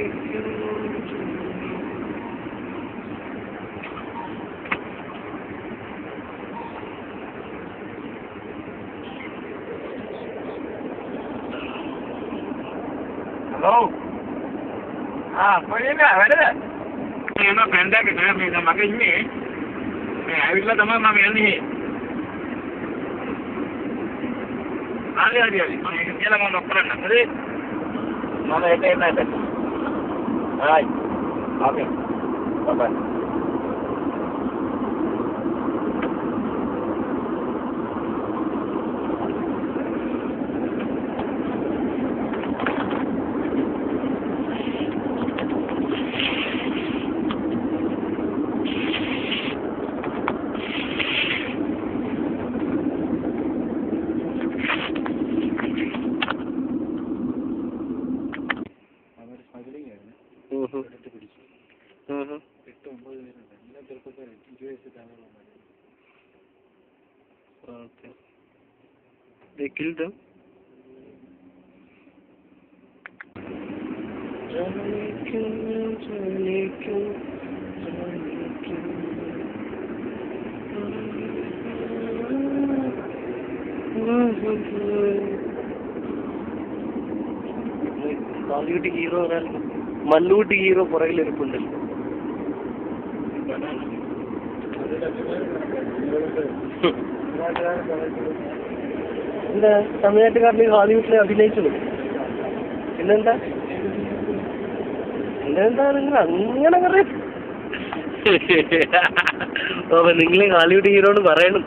Hello ආ කොහෙද වැඩද මම බෙන්ඩක් ගියා මේ මගේ ඉන්නේ මේ ඇවිල්ලා තමයි මම යන්නේ හරි හරි හරි මම කියලා මම නොකරන්න හරි මම ඒක එන්න All right. Okay. Bye-bye. എടുത്ത് പിടിച്ചു എട്ട് ഒമ്പത് പേരുണ്ട് എല്ലാം ചെറുപ്പക്കാരും ഇരുപത് വയസ്സ് താമരമാർ Okay. They killed them. ജനിക്കും ജനിക്കും ജനിക്കും ഹീറോ ഒരാൾക്ക് മല്ലൂട്ടി ഹീറോ പുറകിൽ പുറകിലിരിപ്പുണ്ടല്ലോ എന്താ തമിഴ്നാട്ടുകാരനെ ഹോളിവുഡിൽ അഭിനയിച്ചത് പിന്നെന്താ? പിന്നെന്താ നിങ്ങൾ അങ്ങനെ പറയും. അപ്പൊ നിങ്ങളെ ഹോളിവുഡ് ഹീറോട് പറയണം.